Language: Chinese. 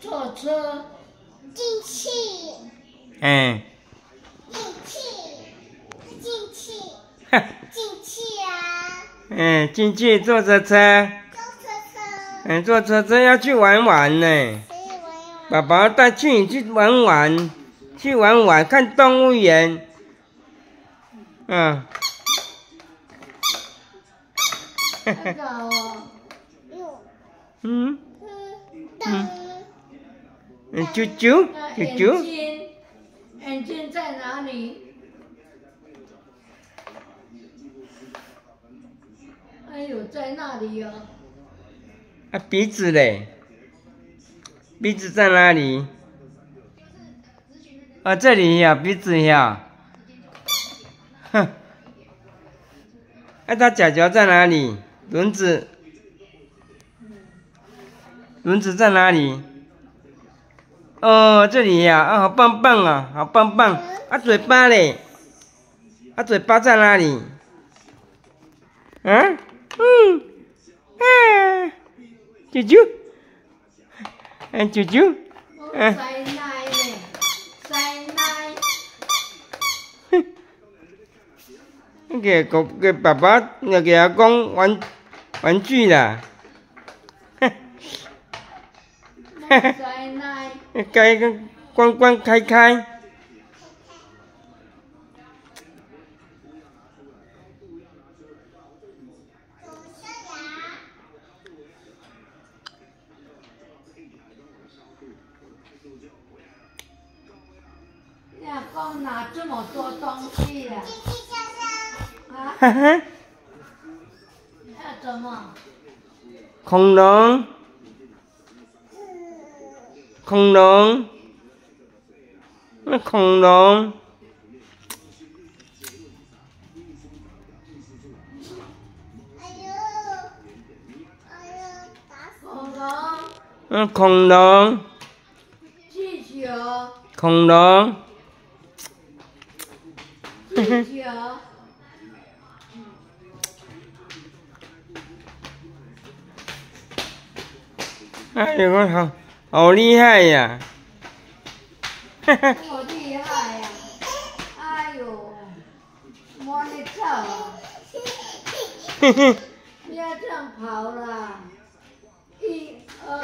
坐车，进去，哎，进去，进去，进去啊！哎，进去坐着车，坐车车，哎，坐车车要去玩玩呢。可以玩一玩。爸爸带去你去玩玩，去玩玩，看动物园。嗯，嗯，嗯，噔，嗯，啾啾啾啾，睛，眼睛在哪里？哎呦，在那里哦。啊，鼻子嘞？鼻子在哪里？啊，这里呀，鼻子呀。哼，啊，它脚脚在哪里？轮子，轮子在哪里？哦，这里呀，啊，好棒棒啊，好棒棒！啊，嘴巴嘞？啊，嘴巴在哪里？啊，嗯，啊，啾啾，哎，啾啾，哦嗯塞奶呢？塞奶。给给给爸爸要给阿公玩玩具啦，塞奶。开个关关开开，左下牙，你阿公拿这么多东西呀、进去下山，啊？哈哈，要怎么？恐龙 không nón. Nó không nón. Nó không nón. Không nón. Ai được không 好好厉害呀！哈哈，好厉害呀、哎呦，摸你跳啊！嘿嘿，不要这样跑了，一二